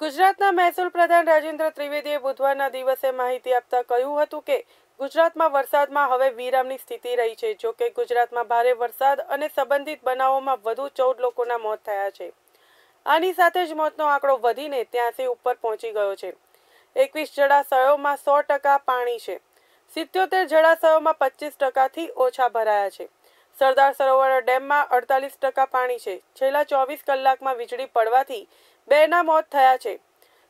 ગુજરાતના મહેસૂલ પ્રધાન રાજેન્દ્ર ત્રિવેદીએ બુધવારના દિવસે માહિતી આપતા કહ્યું હતું કે, ગુજરાતમાં વરસાદમાં હવે વિરામની સ્થિતિ રહી છે. જો કે ગુજરાતમાં ભારે વરસાદ અને સંબંધિત બનાવોમાં વધુ ચૌદ લોકોના મોત થયા છે. આની સાથે જ મોતનો આંકડો વધીને ત્યાંથી ઉપર પહોંચી ગયો છે. એકવીસ જળાશયોમાં સો ટકા પાણી છે. સિત્યોતેર જળાશયોમાં પચીસ ટકાથી ઓછા ભરાયા છે. સરદાર સરોવર ડેમમાં અડતાલીસ ટકા પાણી છે. છેલ્લા ચોવીસ કલાકમાં વીજળી પડવાથી બેના મોત થયા છે.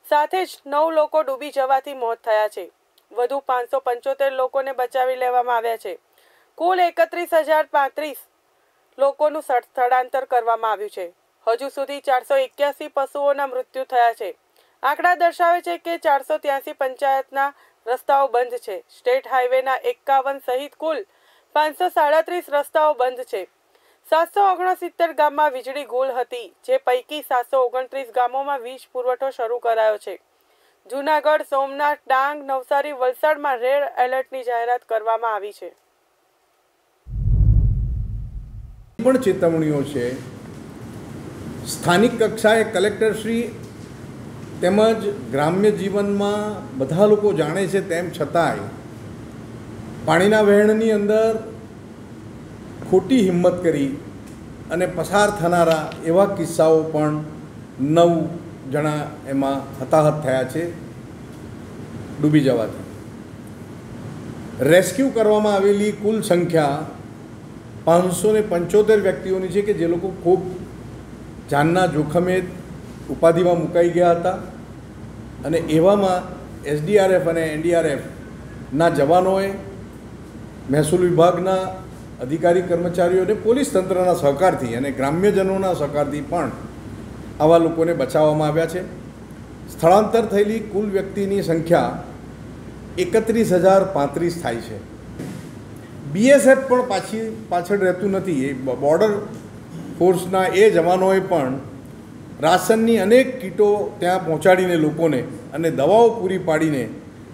સાથે જ નવ લોકો ડૂબી જવાથી મોત થયા છે. વધુ પાંચસો પંચોતેર લોકોને બચાવી લેવામાં આવ્યા છે. કુલ એકત્રીસ હજાર પાંત્રીસ લોકોનું સ્થળ- સ્થળાંતર કરવામાં આવ્યું છે. હજુ સુધી ચારસો એક્યાસી પશુઓના મૃત્યુ થયા છે. આંકડા દર્શાવે છે કે ચારસો ત્યાસી પંચાયતના રસ્તાઓ બંધ છે. સ્ટેટ હાઈવેના એકાવન સહિત કુલ પાંચસો સાડત્રીસ રસ્તાઓ બંધ છે. સાતસો ઓગણસિત્તેર ગામમાં વીજળી ગુલ હતી, જે પૈકી સાતસો ઓગણત્રીસ ગામોમાં વીજ પુરવઠો શરૂ કરાયો છે. જૂનાગઢ, સોમનાથ, ડાંગ, નવસારી, વલસાડમાં રેડ એલર્ટની જાહેરાત કરવામાં આવી છે. પણ ચેતવણીઓ છે. સ્થાનિક કક્ષાએ કલેક્ટરશ્રી તેમજ ગ્રામ્ય જીવનમાં બધા લોકો જાણે છે તેમ છતાંય પાણીના વહેણની અંદર ખોટી હિંમત કરી અને પસાર થનારા એવા કિસ્સાઓ પણ નવ જણા એમાં હતાહત થયા છે, ડૂબી જવાથી. રેસ્ક્યુ કરવામાં આવેલી કુલ સંખ્યા પાંચસો ને પંચોતેર વ્યક્તિઓની છે કે જે લોકો ખૂબ જાનના જોખમે ઉપાધિમાં મુકાઈ ગયા હતા અને એવામાં એસડીઆરએફ અને એનડીઆરએફના જવાનોએ મહેસૂલ વિભાગના અધિકારી કર્મચારીઓ અને પોલીસ તંત્રના સહકારથી અને ગ્રામ્યજનોના સહકારથી પણ આવા લોકોને બચાવવામાં આવ્યા છે. સ્થળાંતર થયેલી કુલ વ્યક્તિની સંખ્યા એકત્રીસ હજાર પાંત્રીસ થાય છે. બીએસએફ પણ પાછી પાછળ રહેતું નથી. એ બોર્ડર ફોર્સના એ જવાનોએ પણ રાશનની અનેક કીટો ત્યાં પહોંચાડીને લોકોને અને દવાઓ પૂરી પાડીને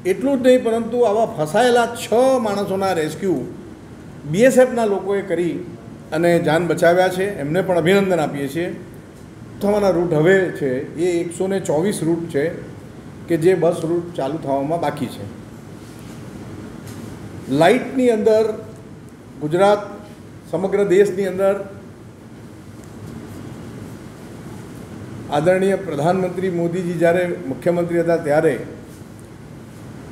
એટલું જ નહીં, પરંતુ આવા ફસાયેલા છ માણસોના રેસ્ક્યુ બીએસએફના લોકોએ કરી અને જાન બચાવ્યા છે. એમને પણ અભિનંદન આપીએ છીએ. થવાના રૂટ હવે છે. એ એકસો ને ચોવીસ રૂટ છે કે જે બસ રૂટ ચાલુ થવામાં બાકી છે. લાઇટની અંદર ગુજરાત, સમગ્ર દેશની અંદર આદરણીય પ્રધાનમંત્રી મોદીજી જ્યારે મુખ્યમંત્રી હતા ત્યારે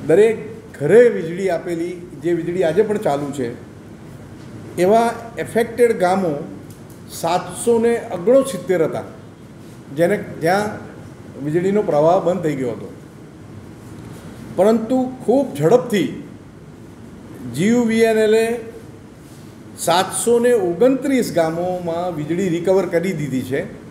દરેક ઘરે વીજળી આપેલી, જે વીજળી આજે પણ ચાલુ છે, એવા એફેક્ટેડ ગામો સાતસો ને ઓગણસિત્તેર હતા, જેને જ્યાં વીજળીનો પ્રવાહ બંધ થઈ ગયો હતો. પરંતુ ખૂબ ઝડપથી જીયુવીએનએલે સાતસો ને ઓગણત્રીસ ગામોમાં વીજળી રિકવર કરી દીધી છે.